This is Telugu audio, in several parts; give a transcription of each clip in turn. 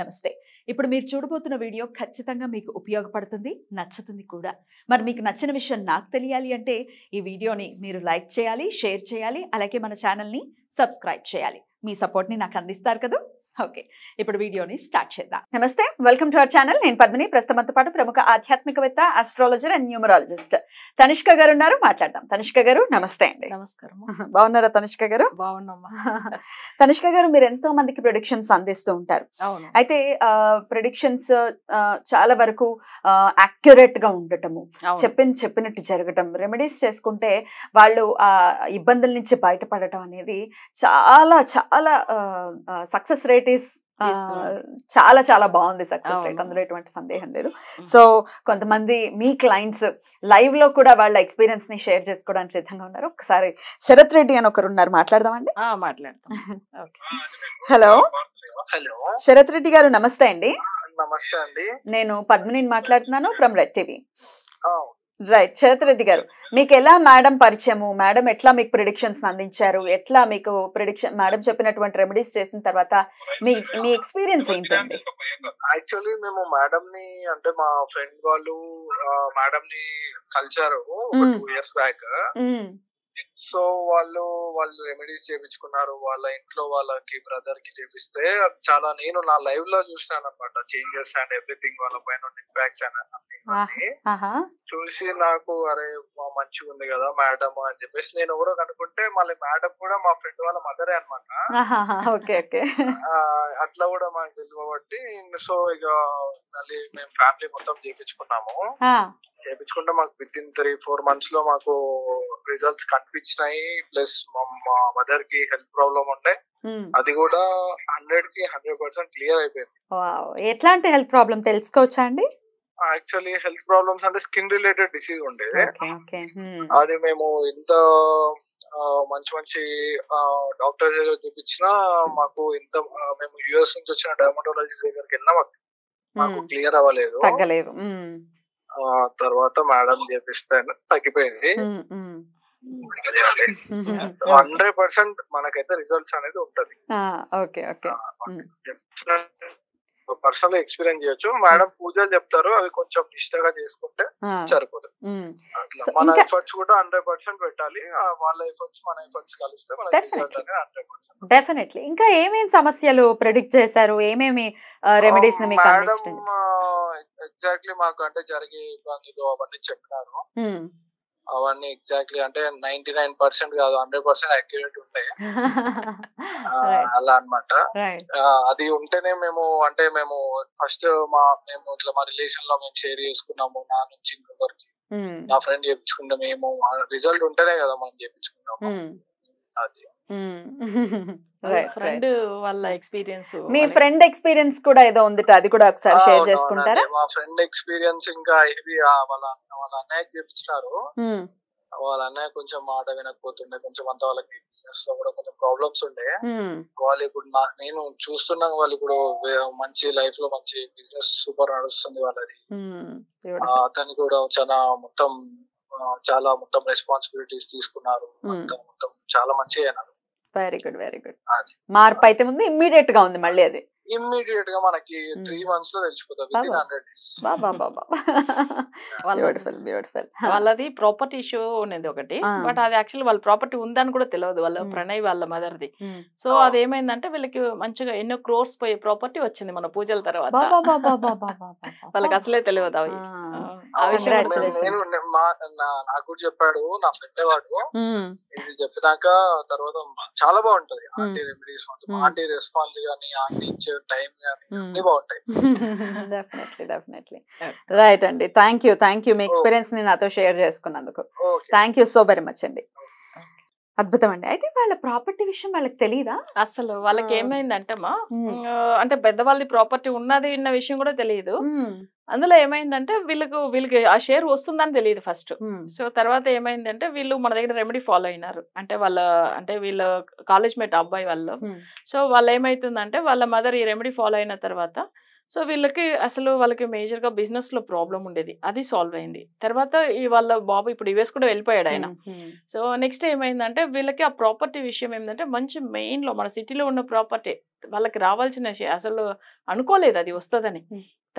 నమస్తే. ఇప్పుడు మీరు చూడబోతున్న వీడియో ఖచ్చితంగా మీకు ఉపయోగపడుతుంది నచ్చుతుంది కూడా. మరి మీకు నచ్చిన విషయం నాకు తెలియాలి అంటే ఈ వీడియోని మీరు లైక్ చేయాలి షేర్ చేయాలి అలాగే మన ఛానల్ని సబ్స్క్రైబ్ చేయాలి. మీ సపోర్ట్ని నాకు అందిస్తారు కదా. ఓకే ఇప్పుడు వీడియోని స్టార్ట్ చేద్దాం. నమస్తే వెల్కమ్ టు అవర్ ఛానల్. నేను పద్మిని. ప్రస్తుతంతో పాటు ప్రముఖ ఆధ్యాత్మికవేత్త ఆస్ట్రాలజర్ అండ్ న్యూమరాలజిస్ట్ తనిష్క గారు ఉన్నారు. మాట్లాడదాం. తనిష్క గారు నమస్తే అండి. నమస్కారం బాగున్నారా తనిష్క గారు? బాగున్నామ్మా తనిష్క గారు మీరు ఎంతో మందికి ప్రొడిక్షన్స్ అందిస్తూ ఉంటారు. అయితే ప్రిడిక్షన్స్ చాలా వరకు యాక్యురేట్గా ఉండటము. చెప్పింది చెప్పినట్టు జరగటం రెమెడీస్ చేసుకుంటే వాళ్ళు ఆ ఇబ్బందుల నుంచి బయటపడటం అనేది చాలా చాలా సక్సెస్ రేట్ ఈస్ ఇస్తున్నారు. చాలా చాలా బాగుంది సక్సెస్ రేట్. అందులో ఎటువంటి సందేహం లేదు. సో కొంతమంది మీ క్లయింట్స్ లైవ్లో కూడా వాళ్ళ ఎక్స్పీరియన్స్ని షేర్ చేసుకోవడానికి సిద్ధంగా ఉన్నారు. ఒకసారి శరత్ రెడ్డి అని ఒకరు ఉన్నారు. మాట్లాడదామండి. ఆ, మాట్లాడతాం. Okay. Hello. Hello. Sharath Reddy garu నమస్తే అండి. నమస్తే అండి. నేను పద్మిని మాట్లాడుతున్నాను from Red TV right Sharath Reddy garu మీకు ఎలా మేడం పరిచయము? మేడం ఎట్లా మీకు ప్రిడిక్షన్స్ అందించారు? ఎట్లా మీకు ప్రిడిక్షన్ మేడం చెప్పినటువంటి రెమెడీస్ చేసిన తర్వాత మీ మీ ఎక్స్పీరియన్స్ ఏంటండి? యాక్చువల్లీ మేము మేడం ని అంటే మా ఫ్రెండ్ వాళ్ళు మేడం ని కలిశారు. Two years back. సో వాళ్ళు వాళ్ళు రెమెడీస్ చేపించుకున్నారు. వాళ్ళ ఇంట్లో వాళ్ళకి బ్రదర్కి చేపిస్తే చాలా నేను నా లైవ్లో చూసినాను అనమాట చేంజెస్ అండ్ ఎవ్రీథింగ్ వాళ్ళ పైన ఇంపాక్ట్స్ ఆహా చూసి నాకు అరే మా మంచిగా ఉంది కదా మేడం అని చెప్పేసి నేను ఎవరో కనుక్కుంటే మళ్ళీ మేడం కూడా మా ఫ్రెండ్ వాళ్ళ మదరే అనమాట అట్లా కూడా మాకు తెలియదు కాబట్టి సో ఇక మళ్ళీ మేము ఫ్యామిలీ మొత్తం చేపించుకున్నాము. చేపించుకుంటే మాకు విత్ ఇన్ త్రీ ఫోర్ మంత్స్లో మాకు రిజల్ట్స్ కనిపించినాయి ప్లస్ మా మదర్కి హెల్త్ ప్రాబ్లం ఉండే మ్మ్. అది కూడా హండ్రెడ్కి హండ్రెడ్ పర్సెంట్ క్లియర్ అయిపోయింది. ఎట్లాంటి హెల్త్ ప్రాబ్లం తెలుసుకోవచ్చా అండి యాక్చువల్లీ హెల్త్ ప్రాబ్లమ్స్ అంటే స్కిన్ రిలేటెడ్ డిసీజ్ ఉండేది. అది మేము ఎంత మంచి మంచి డాక్టర్ చూపించినా మాకు ఇంత మేము యుఎస్ నుంచి వచ్చిన డర్మటోలజిస్ట్ దగ్గరికి వెళ్ళినా మాకు- మ్మ్. క్లియర్ అవ్వలేదు. ఆ, తర్వాత మేడం చేపిస్తే తగ్గిపోయింది. హండ్రెడ్ పర్సెంట్ మనకైతే రిజల్ట్స్ అనేది ఉంటది. ఆ, ఓకే ఓకే. పర్సనల్ ఎక్స్పీరియన్స్ చేయొచ్చు. మేడం పూజలు చెప్తారు అవి కొంచెం నిష్టగా చేసుకుంటే సరిపోతుంది So, మన ఎఫర్ట్స్ కూడా హండ్రెడ్ పర్సెంట్ పెట్టాలి. ఆ, వాళ్ళ ఎఫర్ట్స్ మన ఎఫర్ట్స్ కలిస్తే డెఫినెట్లీ ఇంకా ఏమేమి సమస్యలు ప్రిడిక్ట్ చేశారు? ఏమేమి రెమెడీస్ మేడం ఎగ్జాక్ట్లీ మాకు అంటే జరిగే ఇబ్బందులు అవన్నీ చెప్పినారు. అవన్నీ ఎగ్జాక్ట్లీ అంటే నైన్టీ నైన్ పర్సెంట్ కాదు హండ్రెడ్ పర్సెంట్ అక్యురేట్ ఆ, అలా ఆ, అది ఉంటేనే మేము అంటే మేము ఫస్ట్ మా మేము ఇట్లా మా రిలేషన్లో మేము షేర్ చేసుకున్నాము నా నుంచి ఇంకొకరికి. నా ఫ్రెండ్ చేపించుకుంటే మేము రిజల్ట్ ఉంటేనే కదా మనం చేపించుకున్నాము అది ఫ్రెండ్ వాళ్ళ ఎక్స్పీరియన్స్ మీ ఫ్రెండ్ ఎక్స్పీరియన్స్ కూడా ఏదో ఉంది అది కూడా ఒకసారి షేర్ చేసుకుంటారా. మా ఫ్రెండ్ ఎక్స్పీరియన్స్ ఇంకా వాళ్ళ వాళ్ళ అన్నయ్యకి చేపించినారు మ్మ్. వాళ్ళ అన్నయ్య కొంచెం మాట వినకపోతుండే కొంచెం అంత వాళ్ళకి బిజినెస్లో కూడా కొంచెం ప్రాబ్లమ్స్ ఉండే మ్మ్. వాళ్ళు ఇప్పుడు నా నేను చూస్తున్నాను వాళ్ళు ఇప్పుడు మంచి లైఫ్లో మంచి బిజినెస్ సూపర్ నడుస్తుంది వాళ్ళది. అతను కూడా చాలా మొత్తం చాలా మొత్తం రెస్పాన్సిబిలిటీస్ తీసుకున్నారు. మొత్తం మొత్తం చాలా మంచిగా అయినారు వెరీ గుడ్ వెరీ గుడ్. మార్పు అయితే ఉంది ఇమ్మీడియట్గా ఉంది మళ్ళీ అది ఇమ్మీడియట్గా మనకి. త్రీ మంత్స్లో తెలిసిపోతుంది within. Hundred beautiful beautiful వాళ్ళది ప్రాపర్టీ ఇష్యూ ఉన్నది ఒకటి. బట్ అది యాక్చువల్లీ వాళ్ళ ప్రాపర్టీ ఉందని కూడా తెలియదు వాళ్ళ. ప్రణయ్ వాళ్ళ మదర్ది సో. అది ఏమైందంటే వీళ్ళకి మంచిగా ఎన్నో క్రోర్స్ పోయే ప్రాపర్టీ వచ్చింది మన పూజల తర్వాత వాళ్ళకి అసలే తెలియదు అవి. నేను నాకు కూడా చెప్పాడు నా ఫ్రెండ్ వాడు. ఇది చెప్పినాక తర్వాత చాలా బాగుంటది. Aunty remedies. ఆంటీ రెస్పాన్స్ గానీ ఆంటీ ఇచ్చే టైం గానీ. అన్ని బాగుంటాయి డెఫినెట్లీ డెఫినెట్లీ. రైట్ అండి థ్యాంక్ యూ థ్యాంక్ యూ మీ Oh. ఎక్స్పీరియన్స్ని నాతో షేర్ చేసుకున్నందుకు thank you so very much అండి అద్భుతం అండి అయితే వాళ్ళ ప్రాపర్టీ విషయం వాళ్ళకి తెలియదా అసలు వాళ్ళకి ఆ. ఏమైందంటే మా మ్మ్. ఆ, అంటే పెద్దవాళ్ళది ప్రాపర్టీ ఉన్నది అన్న విషయం కూడా తెలియదు అందులో ఏమైందంటే వీళ్ళకు వీళ్ళకి ఆ షేర్ వస్తుందని తెలియదు ఫస్ట్. సో తర్వాత ఏమైందంటే వీళ్ళు మన దగ్గర రెమెడీ ఫాలో అయినారు. అంటే వాళ్ళ అంటే వీళ్ళ కాలేజ్ మేట్ అబ్బాయి వాళ్ళు సో వాళ్ళు ఏమైతుందంటే వాళ్ళ మదర్ ఈ రెమెడీ ఫాలో అయిన తర్వాత సో వీళ్ళకి అసలు వాళ్ళకి మేజర్గా బిజినెస్లో ప్రాబ్లం ఉండేది. అది సాల్వ్ అయింది. తర్వాత ఈ వాళ్ళ బాబు ఇప్పుడు యుఎస్ కూడా వెళ్ళిపోయాడు ఆయన. సో నెక్స్ట్ ఏమైందంటే వీళ్ళకి ఆ ప్రాపర్టీ విషయం ఏంటంటే మంచి మెయిన్లో మన సిటీలో ఉన్న ప్రాపర్టీ వాళ్ళకి రావాల్సిన అసలు అనుకోలేదు అది వస్తుందని.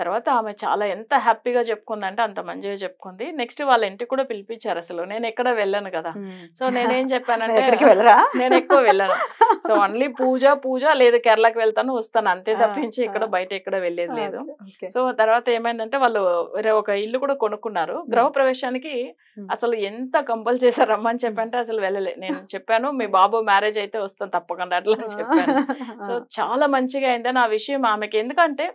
తర్వాత ఆమె చాలా ఎంత హ్యాపీగా చెప్పుకుందంటే అంత మంచిగా చెప్పుకుంది. నెక్స్ట్ వాళ్ళ ఇంటికి కూడా పిలిపించారు అసలు. నేను ఎక్కడ వెళ్ళాను కదా. సో నేనేం చెప్పానంటే నేను ఎక్కువ వెళ్ళాను. సో ఓన్లీ పూజ పూజ లేదు కేరళకి వెళ్తాను వస్తాను. అంతే తప్పించి ఇక్కడ. బయట ఎక్కడ వెళ్ళేది లేదు. సో తర్వాత ఏమైందంటే వాళ్ళు ఒక ఇల్లు కూడా కొనుక్కున్నారు. గృహ ప్రవేశానికి. అసలు ఎంత కంపల్ చేశారు రమ్మని చెప్పంటే అసలు వెళ్ళలే. నేను చెప్పాను మీ బాబు మ్యారేజ్ అయితే వస్తాను తప్పకుండా అట్లా అని చెప్పాను. సో చాలా మంచిగా అయిందని ఆ విషయం ఆమెకి. ఎందుకంటే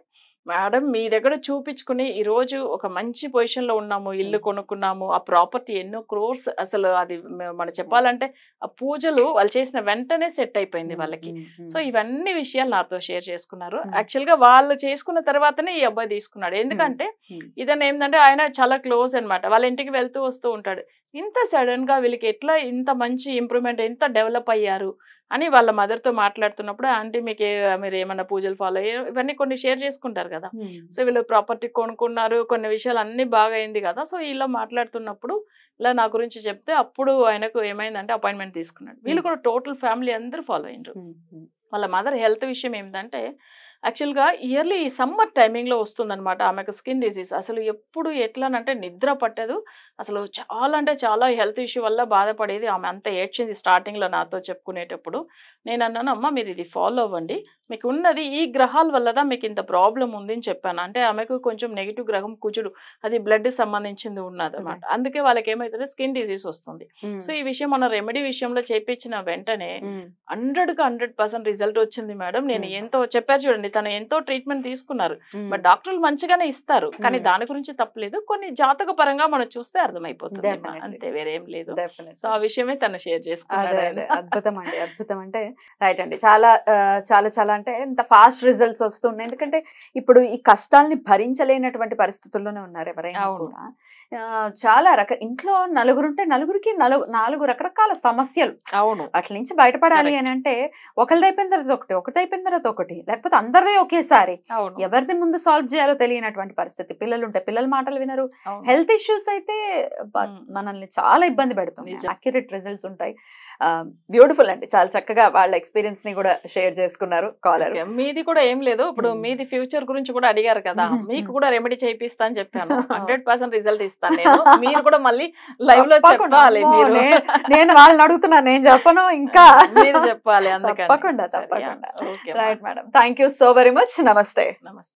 మేడం మీ దగ్గర చూపించుకుని ఈ రోజు ఒక మంచి పొజిషన్లో ఉన్నాము ఇల్లు కొనుక్కున్నాము ఆ ప్రాపర్టీ ఎన్నో క్రోర్స్ అసలు అది మనం చెప్పాలంటే ఆ పూజలు వాళ్ళు చేసిన వెంటనే సెట్ అయిపోయింది వాళ్ళకి. సో ఇవన్నీ విషయాలు నాతో షేర్ చేసుకున్నారు. Hmm. యాక్చువల్గా వాళ్ళు చేసుకున్న తర్వాతనే ఈ అబ్బాయి తీసుకున్నాడు. ఎందుకంటే. ఇదని ఏంటంటే ఆయన చాలా క్లోజ్ అన్నమాట. వాళ్ళ ఇంటికి వెళ్తూ వస్తూ ఉంటాడు. ఇంత సడన్గా వీళ్ళకి ఎట్లా ఇంత మంచి ఇంప్రూవ్మెంట్ ఎంత డెవలప్ అయ్యారు? అని వాళ్ళ mother తో మాట్లాడుతున్నప్పుడు ఆంటీ మీకు మీరు ఏమన్నా పూజలు ఫాలో అయ్యారు ఇవన్నీ కొన్ని షేర్ చేసుకుంటారు కదా. సో వీళ్ళు ప్రాపర్టీ కొనుక్కున్నారు కొన్ని విషయాలు అన్ని బాగా అయింది కదా. సో ఇలా మాట్లాడుతున్నప్పుడు ఇలా నా గురించి చెప్తే అప్పుడు ఆయనకు ఏమైందంటే అపాయింట్మెంట్ తీసుకున్నాడు. వీళ్ళు కూడా టోటల్ ఫ్యామిలీ అందరూ ఫాలో అయినారు వాళ్ళ మదర్ హెల్త్ విషయం ఏంటంటే యాక్చువల్గా ఇయర్లీ ఈ సమ్మర్ టైమింగ్లో వస్తుందన్నమాట ఆమెకు స్కిన్ డిసీజ్. అసలు ఎప్పుడు ఎట్లానంటే నిద్ర పట్టదు. అసలు చాలా అంటే చాలా హెల్త్ ఇష్యూ వల్ల బాధపడేది ఆమె. అంత ఏడ్చింది స్టార్టింగ్లో నాతో చెప్పుకునేటప్పుడు. నేను అన్నాను అమ్మ మీరు ఇది ఫాలో అవ్వండి. మీకు ఉన్నది ఈ గ్రహాల వల్లదా మీకు ఇంత ప్రాబ్లం ఉంది అని చెప్పాను. అంటే ఆమెకు కొంచెం నెగిటివ్ గ్రహం కుజుడు అది బ్లడ్ సంబంధించింది ఉన్నది అనమాట అందుకే వాళ్ళకి ఏమవుతుంది స్కిన్ డిసీజ్ వస్తుంది. సో ఈ విషయం మన రెమెడీ విషయంలో చేపించిన వెంటనే హండ్రెడ్కి హండ్రెడ్ పర్సెంట్ రిజల్ట్ వచ్చింది మేడం. నేను. ఎంతో చెప్పారు చూడండి తను ఎంతో ట్రీట్మెంట్ తీసుకున్నారు. బట్ డాక్టర్లు మంచిగానే ఇస్తారు. కానీ. దాని గురించి తప్పలేదు. కొన్ని జాతక పరంగా మనం చూస్తే అర్థమైపోతుంది. అంతే వేరేం లేదు. సో ఆ విషయమే తను షేర్ చేసుకున్నాడు. అద్భుతం అండి అద్భుతం. అంటే రైట్ అండి. చాలా చాలా చాలా అంటే ఇంత ఫాస్ట్ రిజల్ట్స్ వస్తున్నాయి ఎందుకంటే ఇప్పుడు ఈ కష్టాల్ని భరించలేనటువంటి పరిస్థితుల్లోనే ఉన్నారు ఎవరైనా. కూడా చాలా రక ఇంట్లో నలుగురుంటే నలుగురికి నలుగు నాలుగు రకరకాల సమస్యలు అవును అట్ల నుంచి బయటపడాలి. అని అంటే ఒకరిది అయిపోయిన తర్వాత ఒకటి ఒకటి అయిపోయిన తర్వాత ఒకటి లేకపోతే అందరిదే ఒకేసారి ఎవరిది ముందు సాల్వ్ చేయాలో తెలియనటువంటి పరిస్థితి పిల్లలు ఉంటే పిల్లల మాటలు వినరు. హెల్త్ ఇష్యూస్ అయితే. మనల్ని చాలా ఇబ్బంది పెడుతుంది. అక్యురేట్ రిజల్ట్స్ ఉంటాయి బ్యూటిఫుల్ అండి. చాలా చక్కగా వాళ్ళ ఎక్స్పీరియన్స్ని కూడా షేర్ చేసుకున్నారు కాలర్. మీది కూడా ఏం లేదు. ఇప్పుడు. మీది ఫ్యూచర్ గురించి కూడా అడిగారు కదా. మీకు కూడా రెమెడీ చేయిస్తా అని చెప్పాను. హండ్రెడ్ పర్సెంట్ రిజల్ట్ ఇస్తాను నేను. మీరు కూడా మళ్ళీ లైవ్లో చెప్పాలి మీరు. నేను వాళ్ళని అడుగుతున్నాను నేను చెప్పను ఇంకా. మీరు చెప్పాలి తప్పకుండా, తప్పకుండా. Right madam thank you so very much నమస్తే. నమస్తే.